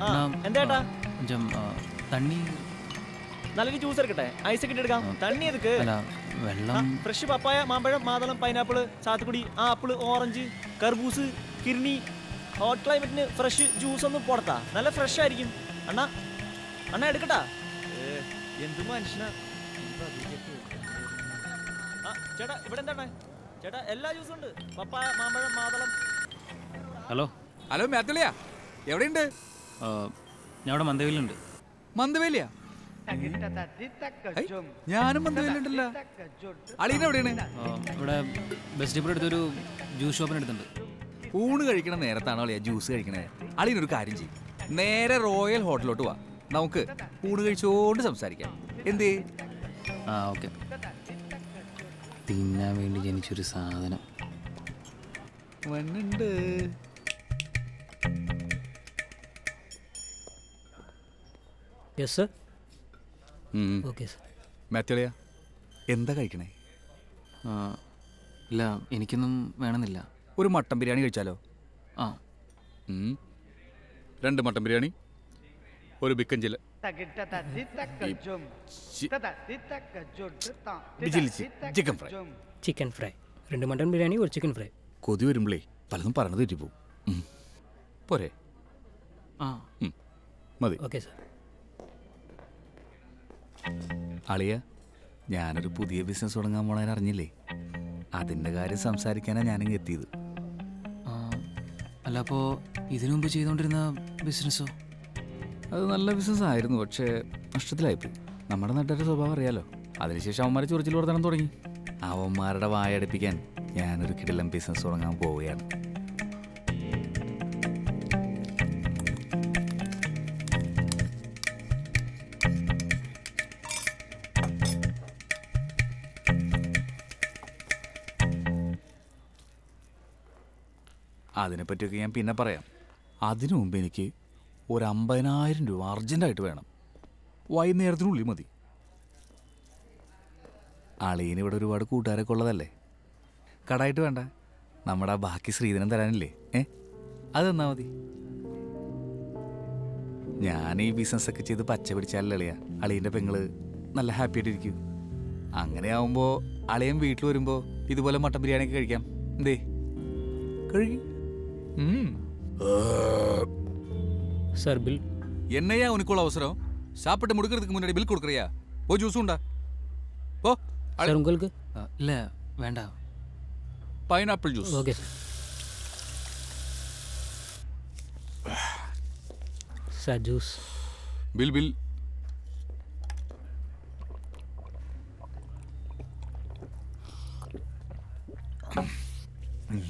ആ എന്തേട്ടാ கொஞ்சம் ஆ, தண்ணி നല്ലൊരു ജ്യൂസ് എടുക്കട്ടെ ഐസ് ഒക്കെ എടുക്കാം തണ്ണി എതുക്ക് അല്ല വെള്ളം ഫ്രഷ് പപ്പായ മാമ്പഴം മാതളം പൈനാപ്പിള് സാത്തുക്കുടി ആപ്പിള് ഓറഞ്ച് കർബൂസ് കിർണി ഹോട്ട് ക്ലൈമറ്റിന് ഫ്രഷ് ജ്യൂസ് ഒന്നും പോടത്താ നല്ല ഫ്രഷ് ആയിരിക്കും അണ്ണാ അണ്ണാ എടുക്കട്ടാ ഏ, എന്ത് മനുഷ്യനാ ഇപ്പൊ അതിലേക്ക് ആ, ചേട്ടാ ഇവിടെ എന്താണ്? ചേട്ടാ എല്ലാ ജ്യൂസും ഉണ്ട്. പപ്പായ മാമ്പഴം മാതളം. ഹലോ. ഹലോ മാത്തുലിയ എവിടെയുണ്ട്? ഞാൻ ഇവിടെ മന്ദവിലുണ്ട് മന്ദവേലിയാ? ഞാനും മന്ദവേലുണ്ടല്ലോ അളീന എവിടെയാണ്? ഇവിടെ ബസ് ഡിപ്പോ അടുത്തൊരു ജ്യൂസ് ഷോപ്പിന് എടുത്തിട്ടുണ്ട് ഊണ് കഴിക്കണ നേരത്താണോ അളിയാ ജ്യൂസ് കഴിക്കണേ? ഒരു കാര്യം ചെയ്യും. നേരെ റോയൽ ഹോട്ടലിലോട്ട് വാ. നമുക്ക് ഊണ് കഴിച്ചോണ്ട് സംസാരിക്കാം. എന്തേ? ആ ഓക്കെ. തിന്നാൻ വേണ്ടി ജനിച്ചൊരു സാധനം. വന്നുണ്ട്. യെസ് ഓക്കെ സർ മാത്തളിയാ എന്താ കഴിക്കണേ? ഇല്ല എനിക്കൊന്നും വേണമെന്നില്ല. ഒരു മട്ടൻ ബിരിയാണി കഴിച്ചാലോ? ആ. രണ്ട് മട്ടൻ ബിരിയാണി ഒരു ബിക്കൻ ചില്ല ചിക്കൻ ഫ്രൈ. Chicken fry. രണ്ട് മട്ടൺ ബിരിയാണി ഒരു ചിക്കൻ ഫ്രൈ. കൊതി വരുമ്പളേ പലതും പറഞ്ഞത് തെറ്റിപ്പോവും. പോരെ. ആ. മതി. Okay sir. അളിയ ഞാനൊരു പുതിയ ബിസിനസ് തുടങ്ങാൻ പോണേൻ അറിഞ്ഞില്ലേ? അതിന്റെ കാര്യം സംസാരിക്കാനാണ് ഞാനിങ്ങ് എത്തിയത്. അല്ല അപ്പോൾ ഇതിനു മുമ്പ് ചെയ്തുകൊണ്ടിരുന്ന ബിസിനസ്സോ? അത് നല്ല ബിസിനസ് ആയിരുന്നു പക്ഷേ നഷ്ടത്തിലായിപ്പോയി. നമ്മുടെ നാട്ടുകാരുടെ സ്വഭാവം അറിയാലോ. അതിനുശേഷം അവന്മാരെ ചൊറിച്ചിൽ വർദ്ധനം തുടങ്ങി. അവന്മാരുടെ വായടിപ്പിക്കാൻ ഞാനൊരു കിടിലം ബിസിനസ് തുടങ്ങാൻ പോവുകയാണ്. അതിനെപ്പറ്റിയൊക്കെ ഞാൻ പിന്നെ പറയാം. അതിനു മുമ്പ് എനിക്ക് ഒരു അമ്പതിനായിരം രൂപ അർജന്റായിട്ട് വേണം. വൈകുന്നേരത്തിനുള്ളിൽ മതി. അളിയന് ഇവിടെ ഒരുപാട് കൂട്ടുകാരൊക്കെ ഉള്ളതല്ലേ? കടായിട്ട് വേണ്ട. നമ്മുടെ ബാക്കി ശ്രീധനം തരാനില്ലേ? ഏ? അത് തന്നാ മതി. ഞാൻ ഈ ബിസിനസ്സൊക്കെ ചെയ്ത് പച്ച പിടിച്ചാലല്ലേ അളിയ? അളിയന്റെ പെങ്ങൾ നല്ല ഹാപ്പി ആയിട്ടിരിക്കും അങ്ങനെ ആവുമ്പോൾ അളിയൻ വീട്ടിൽ വരുമ്പോൾ ഇതുപോലെ മട്ടൻ ബിരിയാണി ഒക്കെ കഴിക്കാം. എന്തേ? കഴുകി. Sir bill. என்னையா உனக்கு உனக்குள்ள அவசரம்? சாப்பிட்டு முடுக்கிறதுக்கு முன்னாடி பில் கொடுக்குறியா? போ ஜூஸ் உண்டா? போ சார் உங்களுக்கு? இல்லை வேண்டாம். Pineapple juice okay sir. Sir juice bill bill Mm.